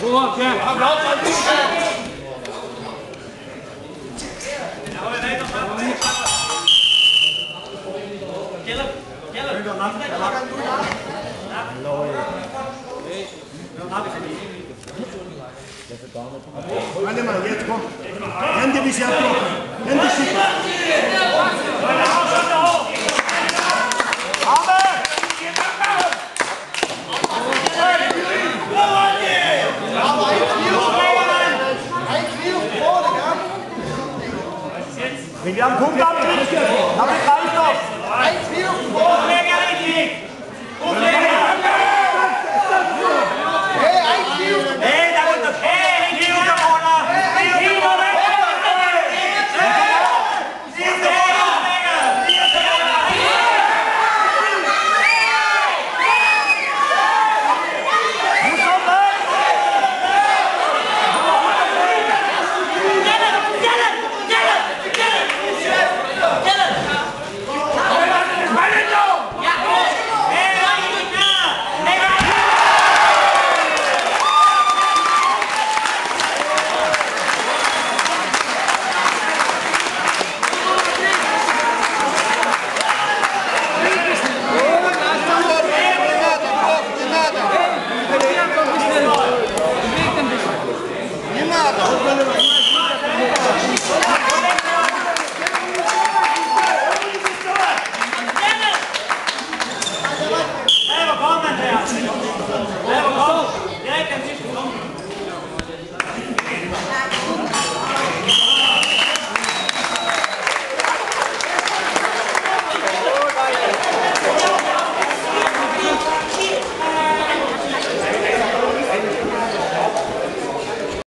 Boa, Keller. Warte mal, jetzt komm. Hände bis hier drauf. Wenn wir einen Punkt abkriegen? Aber reicht doch! 1-4 auf den Boden!